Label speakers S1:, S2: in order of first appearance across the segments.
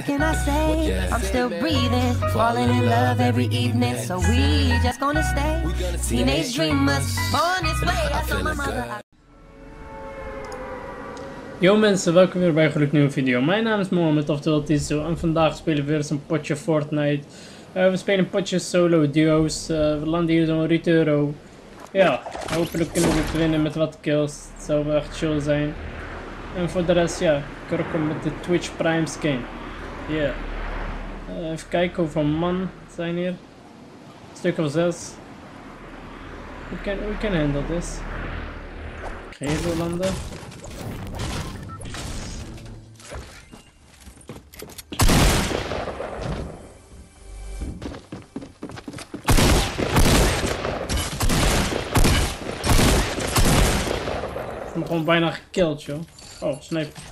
S1: what can I say? I'm still breathing, falling in love every evening. So we just gonna stay teenage dreamers, born this way. I my mother.
S2: Yo mensen, welkom weer bij een gloednieuwe video. Mijn naam is Mohamed, oftewel Tizo, en vandaag spelen we weer eens een potje Fortnite. Uh, we spelen een potje solo duo's, uh, we landen hier zo'n Rituro. Ja, hopelijk kunnen we het winnen met wat kills, het zou wel echt chill zijn. En voor de rest, ja, krokken met de Twitch Prime skin. Ja. Uh, even kijken hoeveel man zijn hier. Een stuk of zes. We can, we can handle this. Zo landen. Ik hem gewoon bijna gekillt, joh. Oh, sniper.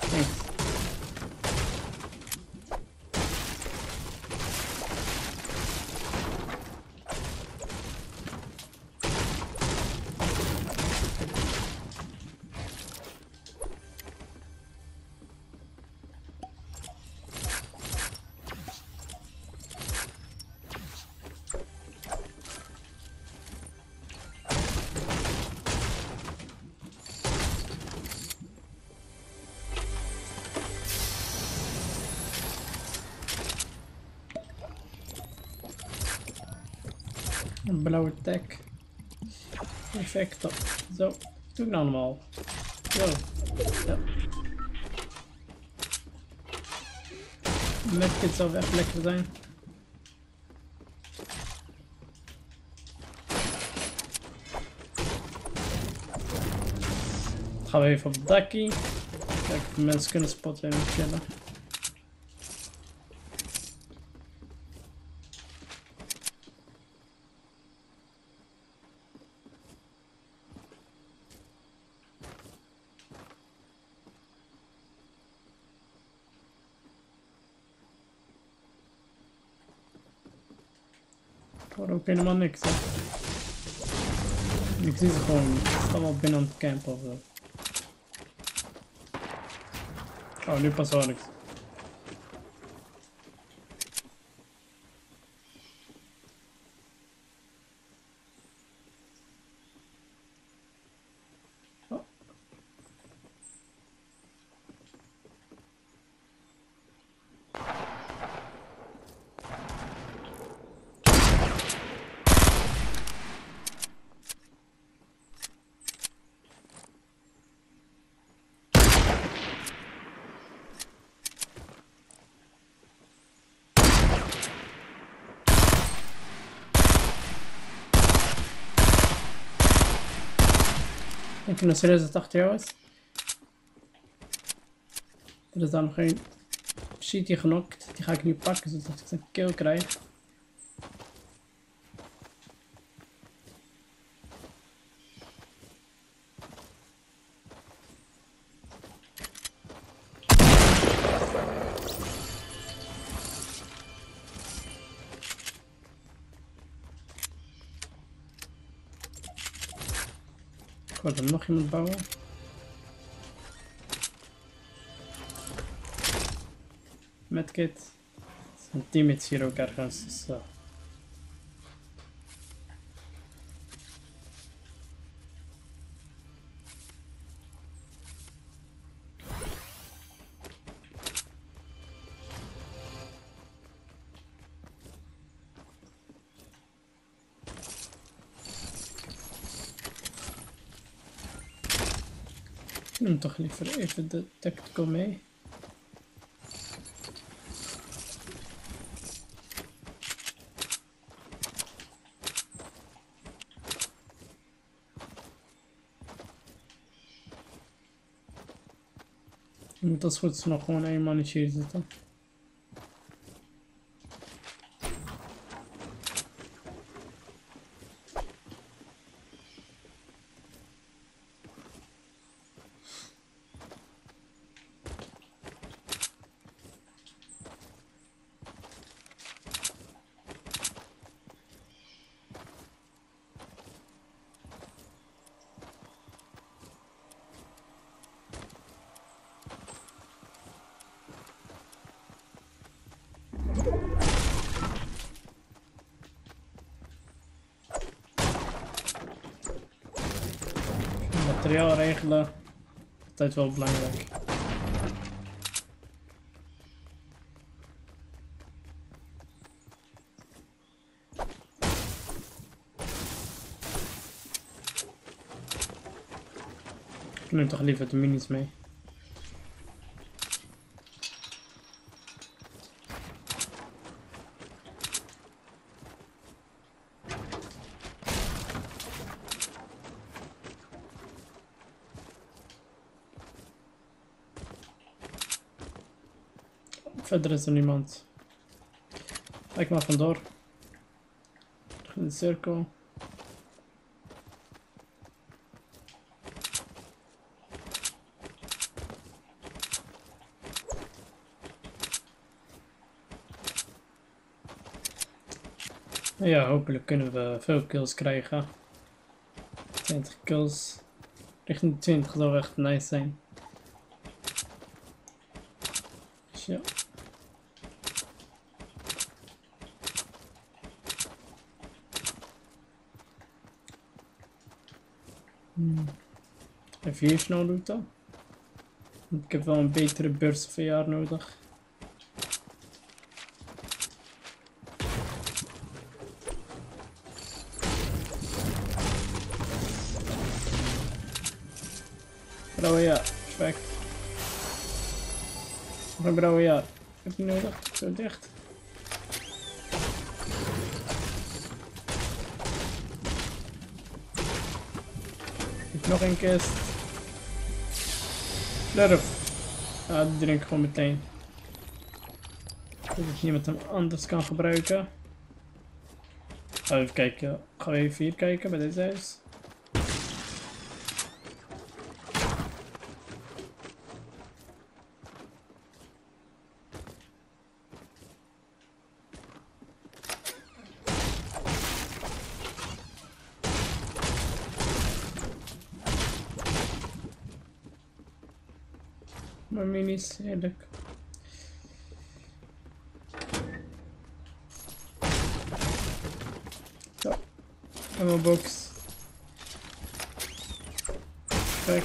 S2: Een blauwe tag. Perfecto. Zo, doe ik nou allemaal. Zo. Ja. Medkit zou echt lekker zijn. Gaan we even op het dakkie. Kijk of mensen kunnen spotten en chillen. Helemaal niks. Hè. Ik zie gewoon. Wel binnen aan het campen of zo. Oh, nu pas wel niks. Denk je nog serieus dat het achter jou is? Er is daar nog geen sheet die genokt. Die ga ik nu pakken zodat ik een kill krijg. Iemand bouwen. Medkit. Zijn teammates hier ook ergens. Dus, uh. Neem toch liever even de tactical mee. Goed is nog gewoon één mannetje zitten. Materiaal regelen. Altijd wel belangrijk. Ik neem toch liever de minis mee. Verder is er niemand. Ga ik maar vandoor. Terug in de cirkel. Ja, hopelijk kunnen we veel kills krijgen. 20 kills. Richting de 20 zou echt nice zijn. Dus ja. Hmm. Even hier snel looten. Want Ik heb wel een betere beursverjaar nodig. Blauwe ja, perfect. Nog een ja. Heb je nodig? Zo dicht. Ik nog een kist. Slurf. Ah, die drink ik gewoon meteen. Dat ik niemand hem anders kan gebruiken. Even kijken. Gaan we even hier kijken bij deze huis. Maar minis, heerlijk. Zo, ammo box. We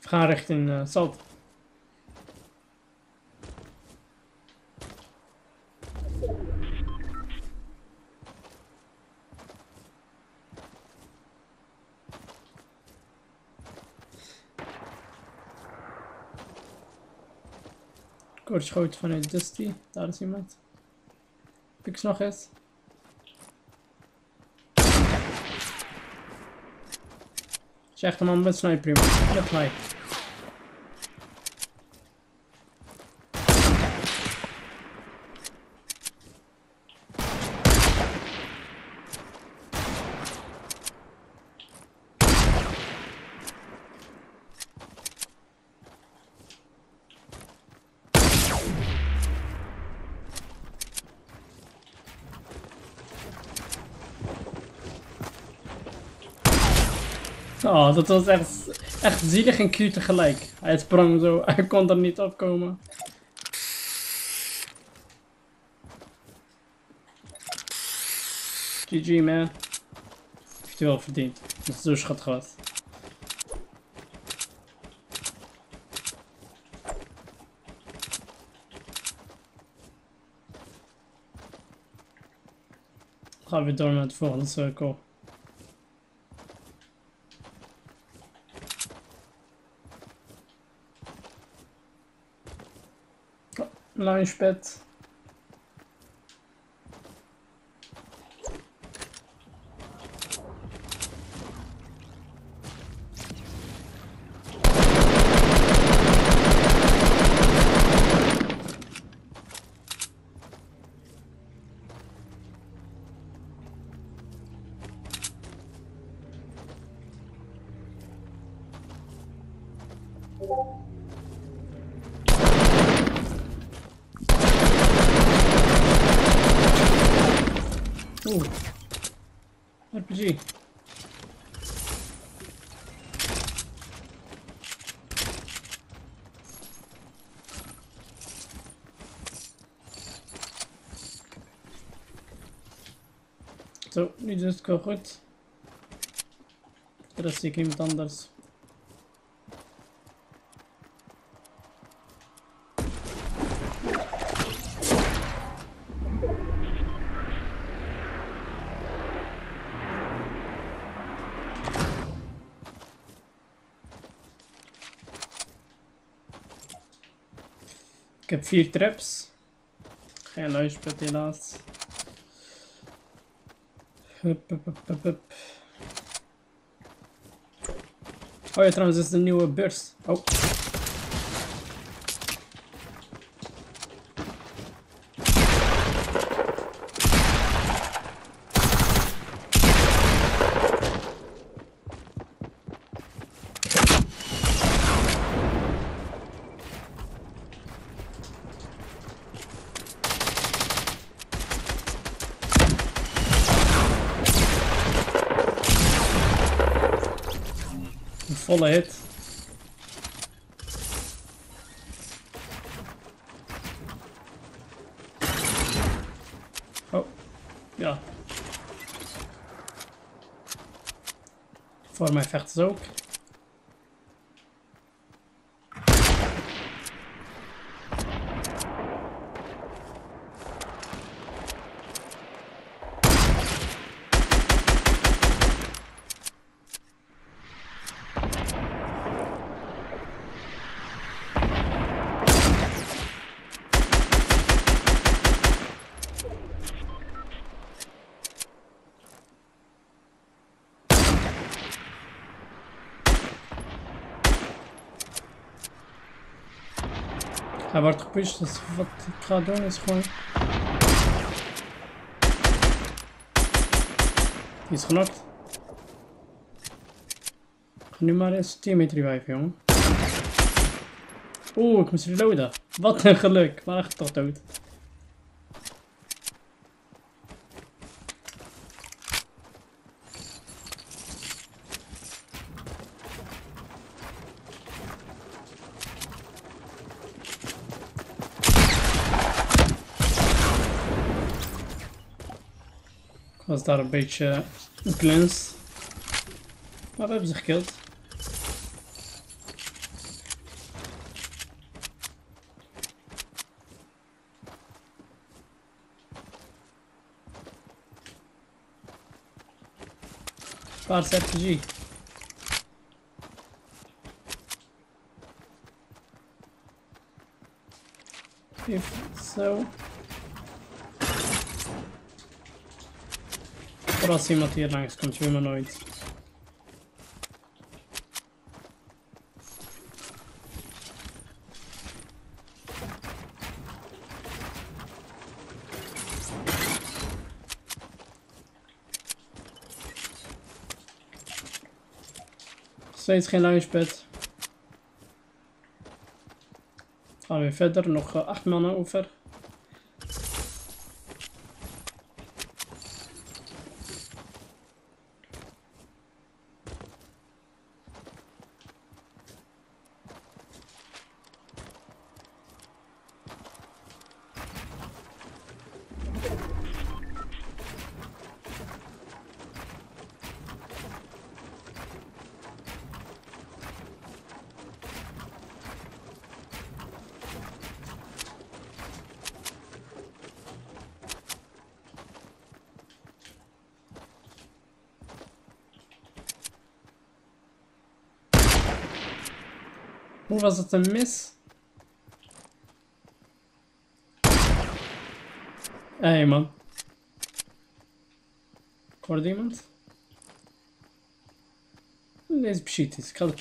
S2: gaan richting uh. Ik word geschoten vanuit Dusty. Daar is iemand. Pix nog eens. Echt een man met sniper. Met. Oh, dat was echt, echt zielig en cute tegelijk. Hij sprong zo, hij kon er niet opkomen. GG man. Heeft hij wel verdiend. Dat is zo schattig was. Gaan we door naar de volgende cirkel. Launchpad. Oh. RPG. So, we just go goed. Let's see iemand anders. Ik heb vier traps. Geen luisterput helaas. Hup, hup, hup, hup, hup. Oh ja, trouwens, dit is de nieuwe beurs. Oh. Volle hit. Oh, ja. Voor mij vechten ze ook. Hij wordt gepusht, dus wat ik ga doen is gewoon... Die is genokt. Nu maar eens teammate revive, jongen. Oeh, ik moest reloaden. Wat een geluk. Maar echt toch dood. Was daar een beetje glins. Maar we hebben ze gekild. Waar is RPG? Even zo. Voor als iemand hier langs komt, je weet maar nooit. Steeds geen launchpad. Gaan we verder, nog eh, acht mannen over. Hoe was het een mis? Hé hey, man. Ik hoorde iemand. Deze shit is. Ik ga het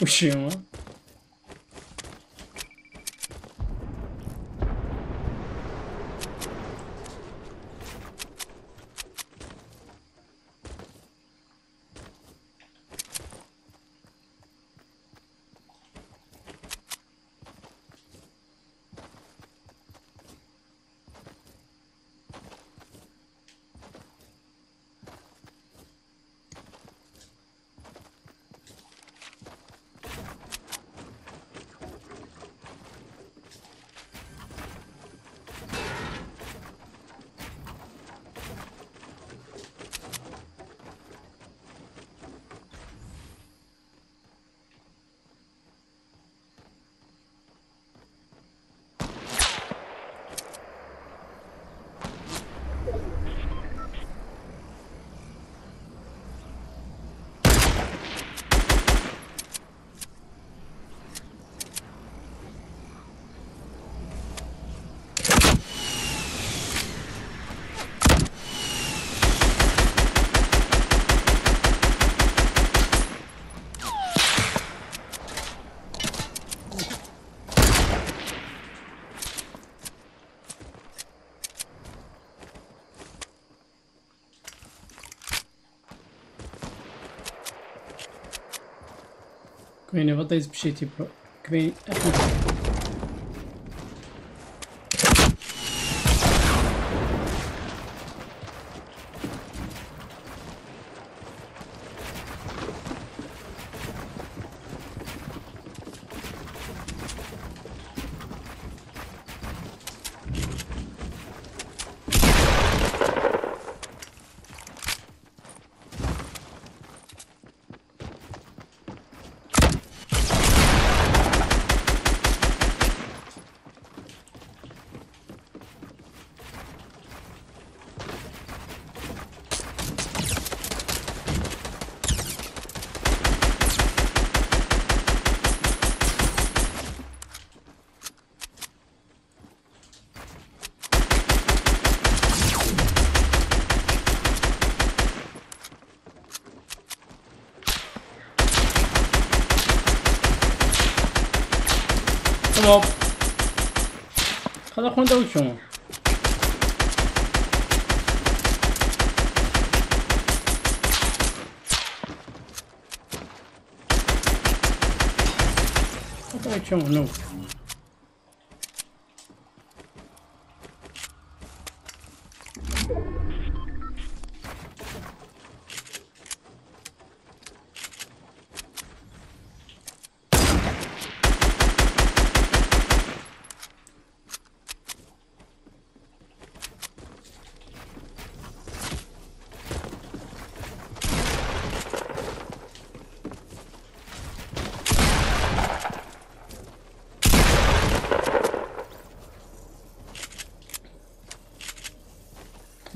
S2: pushen jongen. weet niet wat deze shit hier bro. Ik weet echt niet. Kom op. Ga dan gewoon dood, jongen. Ga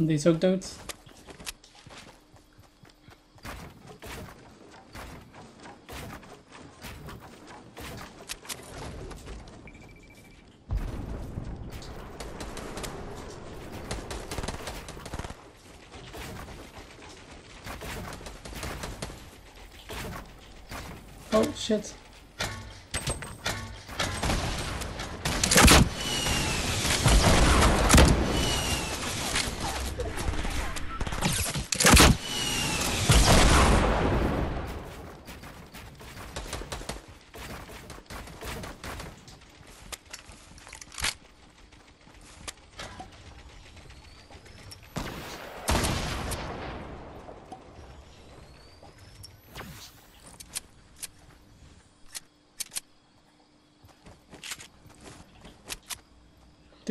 S2: dood, jongen, no. Die is ook dood. Oh shit.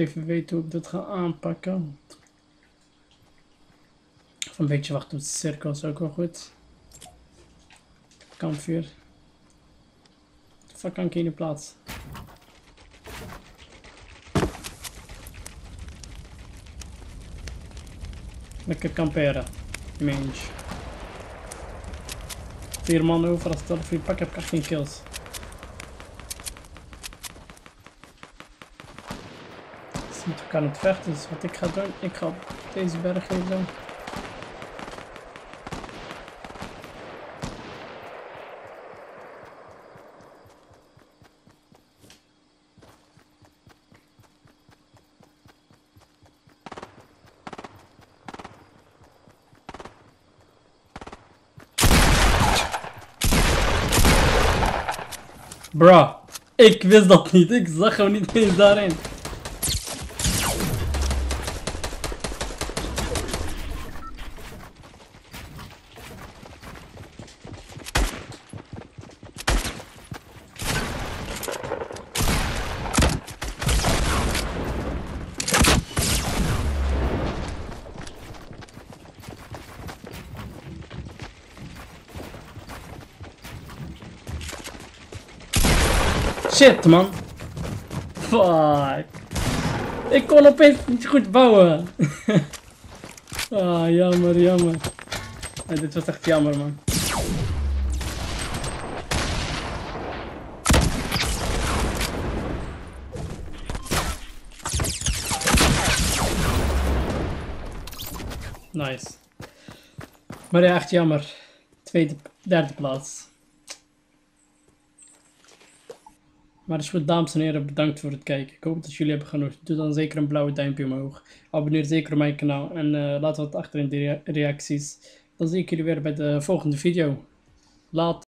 S2: Even weten hoe ik dat ga aanpakken. Of een beetje wachten op de cirkel is ook wel goed. Kampvuur. Fuck kan ik hier in de plaats? Lekker kamperen. Mange. Vier man over, als ik dat vier pak heb ik 18 kills. Moeten elkaar aan het vechten, dus wat ik ga doen, ik ga op deze berg even doen. Bro, ik wist dat niet. Ik zag hem niet eens daarin. Shit, man. Fuck. Ik kon opeens niet goed bouwen. ah, jammer, jammer. Ja, dit was echt jammer, man. Nice. Maar ja, echt jammer. Tweede, derde plaats. Maar dus goed, dames en heren, bedankt voor het kijken. Ik hoop dat jullie hebben genoten. Doe dan zeker een blauwe duimpje omhoog. Abonneer zeker op mijn kanaal en uh, laat wat achter in de reacties. Dan zie ik jullie weer bij de volgende video. Laat.